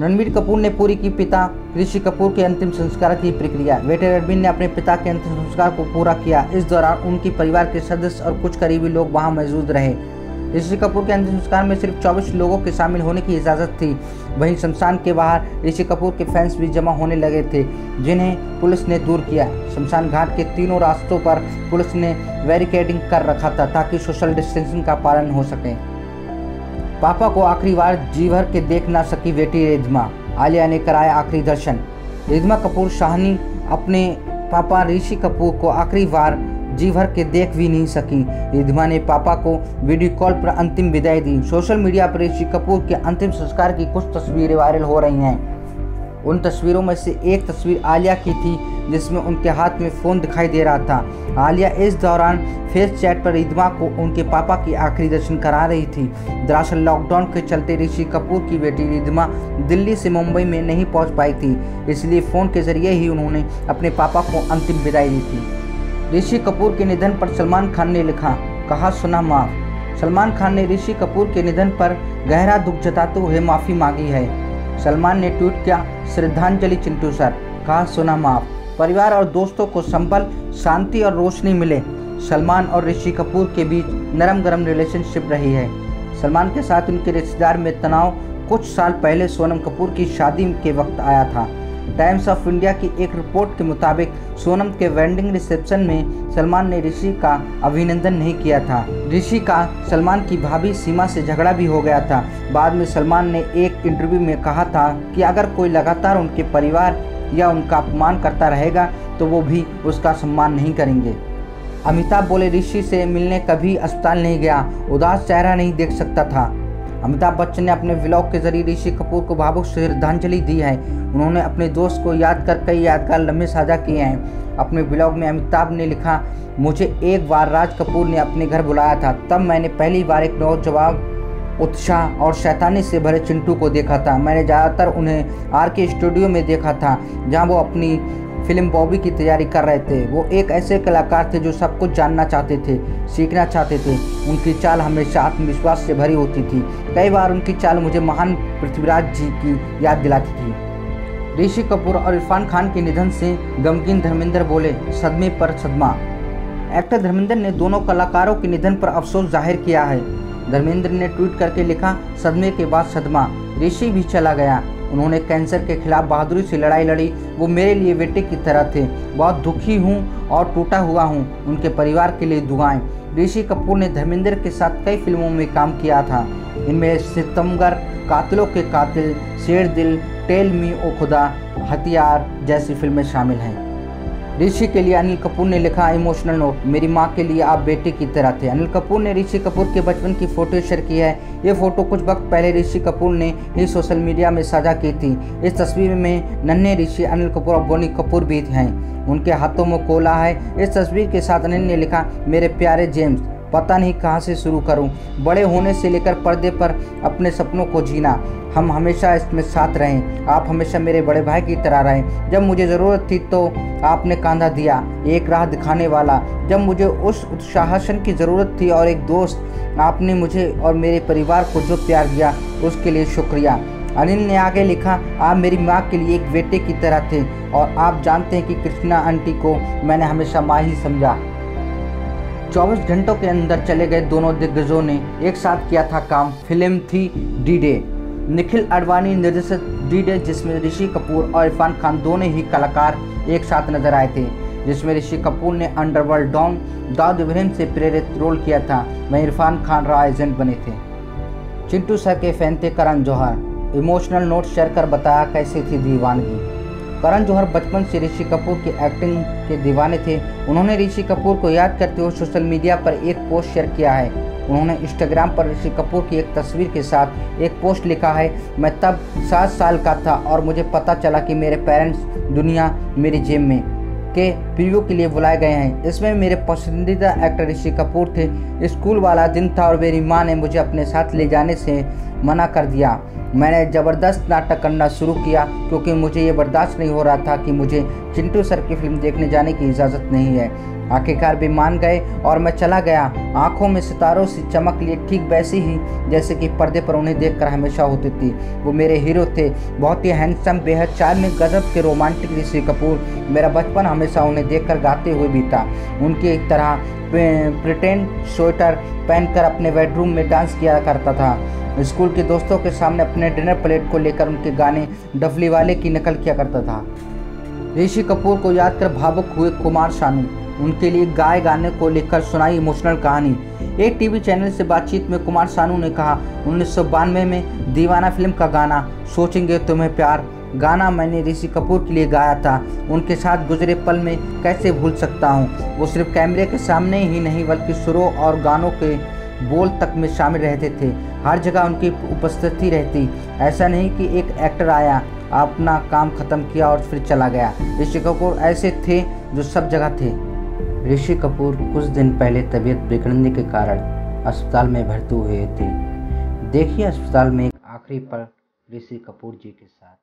रणबीर कपूर ने पूरी की पिता ऋषि कपूर के अंतिम संस्कार की प्रक्रिया। बेटे रणबीर ने अपने पिता के अंतिम संस्कार को पूरा किया। इस दौरान उनके परिवार के सदस्य और कुछ करीबी लोग वहाँ मौजूद रहे। ऋषि कपूर के अंतिम संस्कार में सिर्फ़ 24 लोगों के शामिल होने की इजाज़त थी। वहीं शमशान के बाहर ऋषि कपूर के फैंस भी जमा होने लगे थे, जिन्हें पुलिस ने दूर किया। शमशान घाट के तीनों रास्तों पर पुलिस ने बैरिकेडिंग कर रखा था ताकि सोशल डिस्टेंसिंग का पालन हो सके। पापा को आखिरी बार जी भर के देख ना सकी बेटी रिद्मा। आलिया ने कराया आखिरी दर्शन। रिद्मा कपूर, शाहनी अपने पापा ऋषि कपूर को आखिरी बार जी भर के देख भी नहीं सकी। रिधमा ने पापा को वीडियो कॉल पर अंतिम विदाई दी। सोशल मीडिया पर ऋषि कपूर के अंतिम संस्कार की कुछ तस्वीरें वायरल हो रही हैं। उन तस्वीरों में से एक तस्वीर आलिया की थी, जिसमें उनके हाथ में फ़ोन दिखाई दे रहा था। आलिया इस दौरान फेस चैट पर रिद्मा को उनके पापा की आखिरी दर्शन करा रही थी। दरअसल लॉकडाउन के चलते ऋषि कपूर की बेटी रिद्मा दिल्ली से मुंबई में नहीं पहुँच पाई थी, इसलिए फ़ोन के ज़रिए ही उन्होंने अपने पापा को अंतिम विदाई दी थी। ऋषि कपूर के निधन पर सलमान खान ने लिखा, कहा सुना माफ़। सलमान खान ने ऋषि कपूर के निधन पर गहरा दुख जताते हुए माफ़ी मांगी है। सलमान ने ट्वीट किया, श्रद्धांजलि चिंटू सर। कहा, सुना, माफ़। परिवार और दोस्तों को संबल, शांति और रोशनी मिले। सलमान और ऋषि कपूर के बीच नरम गरम रिलेशनशिप रही है। सलमान के साथ उनके रिश्तेदार में तनाव कुछ साल पहले सोनम कपूर की शादी के वक्त आया था। टाइम्स ऑफ़ इंडिया की एक रिपोर्ट के मुताबिक सोनम के वेडिंग रिसेप्शन में सलमान ने ऋषि का अभिनंदन नहीं किया था। ऋषि का सलमान की भाभी सीमा से झगड़ा भी हो गया था। बाद में सलमान ने एक इंटरव्यू में कहा था कि अगर कोई लगातार उनके परिवार या उनका अपमान करता रहेगा तो वो भी उसका सम्मान नहीं करेंगे। अमिताभ बोले, ऋषि से मिलने कभी अस्पताल नहीं गया। उदास चेहरा नहीं देख सकता था। अमिताभ बच्चन ने अपने ब्लॉग के ज़रिए ऋषि कपूर को भावुक श्रद्धांजलि दी है। उन्होंने अपने दोस्त को याद कर कई यादगार लम्हे साझा किए हैं। अपने ब्लॉग में अमिताभ ने लिखा, मुझे एक बार राज कपूर ने अपने घर बुलाया था। तब मैंने पहली बार एक नौजवान, उत्साह और शैतानी से भरे चिंटू को देखा था। मैंने ज़्यादातर उन्हें आर के स्टूडियो में देखा था, जहाँ वो अपनी फ़िल्म बॉबी की तैयारी कर रहे थे। वो एक ऐसे कलाकार थे जो सब कुछ जानना चाहते थे, सीखना चाहते थे। उनकी चाल हमेशा आत्मविश्वास से भरी होती थी। कई बार उनकी चाल मुझे महान पृथ्वीराज जी की याद दिलाती थी। ऋषि कपूर और इरफान खान के निधन से गमगीन धर्मेंद्र बोले, सदमे पर सदमा। एक्टर धर्मेंद्र ने दोनों कलाकारों के निधन पर अफसोस ज़ाहिर किया है। धर्मेंद्र ने ट्वीट करके लिखा, सदमे के बाद सदमा। ऋषि भी चला गया। उन्होंने कैंसर के खिलाफ बहादुरी से लड़ाई लड़ी। वो मेरे लिए बेटे की तरह थे। बहुत दुखी हूँ और टूटा हुआ हूँ। उनके परिवार के लिए दुआएँ। ऋषि कपूर ने धर्मेंद्र के साथ कई फ़िल्मों में काम किया था। इनमें सितमगर, कातलों के कातिल शेर दिल टेल मी ओ खुदा, हथियार जैसी फ़िल्में शामिल हैं। ऋषि के लिए अनिल कपूर ने लिखा इमोशनल नोट मेरी माँ के लिए आप बेटे की तरह थे। अनिल कपूर ने ऋषि कपूर के बचपन की फ़ोटो शेयर की है। ये फ़ोटो कुछ वक्त पहले ऋषि कपूर ने ही सोशल मीडिया में साझा की थी। इस तस्वीर में नन्हे ऋषि, अनिल कपूर और बोनी कपूर भी हैं। उनके हाथों में कोला है। इस तस्वीर के साथ अनिल ने लिखा, मेरे प्यारे जेम्स पता नहीं कहाँ से शुरू करूँ। बड़े होने से लेकर पर्दे पर अपने सपनों को जीना। हम हमेशा इसमें साथ रहें। आप हमेशा मेरे बड़े भाई की तरह रहें। जब मुझे ज़रूरत थी तो आपने कांधा दिया, एक राह दिखाने वाला। जब मुझे उस उत्साहन की ज़रूरत थी और एक दोस्त आपने मुझे और मेरे परिवार को जो प्यार दिया, उसके लिए शुक्रिया। अनिल ने आगे लिखा, आप मेरी माँ के लिए एक बेटे की तरह थे और आप जानते हैं कि कृष्णा आंटी को मैंने हमेशा माँ ही समझा। 24 घंटों के अंदर चले गए दोनों दिग्गजों ने। एक साथ किया था काम। फ़िल्म थी डी डे। निखिल अडवाणी निर्देशित डी डे, जिसमें ऋषि कपूर और इरफान खान दोनों ही कलाकार एक साथ नज़र आए थे, जिसमें ऋषि कपूर ने अंडरवर्ल्ड डॉन दाऊद इब्राहिम से प्रेरित रोल किया था। वहीं इरफान खान रॉ एजेंट बने थे। चिंटू सर के फ़ैन थे Karan Johar. Emotional note share कर बताया कैसी थी दीवानगी। करण जौहर बचपन से ऋषि कपूर की एक्टिंग के दीवाने थे। उन्होंने ऋषि कपूर को याद करते हुए सोशल मीडिया पर एक पोस्ट शेयर किया है। उन्होंने इंस्टाग्राम पर ऋषि कपूर की एक तस्वीर के साथ एक पोस्ट लिखा है, मैं तब सात साल का था और मुझे पता चला कि मेरे पेरेंट्स दुनिया मेरी जेब में के प्रीव्यू के लिए बुलाए गए हैं। इसमें मेरे पसंदीदा एक्टर ऋषि कपूर थे। स्कूल वाला दिन था और मेरी माँ ने मुझे अपने साथ ले जाने से मना कर दिया। मैंने ज़बरदस्त नाटक करना शुरू किया क्योंकि मुझे ये बर्दाश्त नहीं हो रहा था कि मुझे चिंटू सर की फ़िल्म देखने जाने की इजाज़त नहीं है। आखिरकार भी मान गए और मैं चला गया। आँखों में सितारों से चमक लिए ठीक वैसी ही, जैसे कि पर्दे पर उन्हें देखकर हमेशा होती थी। वो मेरे हीरो थे। बहुत ही हैंडसम, बेहद चार्मिंग गजब के रोमांटिक ऋषि कपूर मेरा बचपन हमेशा उन्हें देखकर गाते हुए बीता उनकी एक तरह प्रिटेंड स्वेटर पहनकर अपने बेडरूम में डांस किया करता था। स्कूल के दोस्तों के सामने अपने डिनर प्लेट को लेकर उनके गाने डफली वाले की नकल किया करता था। ऋषि कपूर को याद कर भावुक हुए कुमार शानू उनके लिए गाय गाने को लेकर सुनाई इमोशनल कहानी। एक टीवी चैनल से बातचीत में कुमार सानू ने कहा, उन्नीस सौ बानवे में दीवाना फ़िल्म का गाना, सोचेंगे तुम्हें प्यार। गाना मैंने ऋषि कपूर के लिए गाया था। उनके साथ गुजरे पल में कैसे भूल सकता हूँ? वो सिर्फ़ कैमरे के सामने ही नहीं, बल्कि सुरों और गानों के बोल तक में शामिल रहते थे। हर जगह उनकी उपस्थिति रहती। ऐसा नहीं कि एक एक्टर आया, अपना काम ख़त्म किया और फिर चला गया। ऋषि कपूर ऐसे थे जो सब जगह थे। ऋषि कपूर कुछ दिन पहले तबीयत बिगड़ने के कारण अस्पताल में भर्ती हुए थे। देखिए अस्पताल में एक आखिरी पल ऋषि कपूर जी के साथ।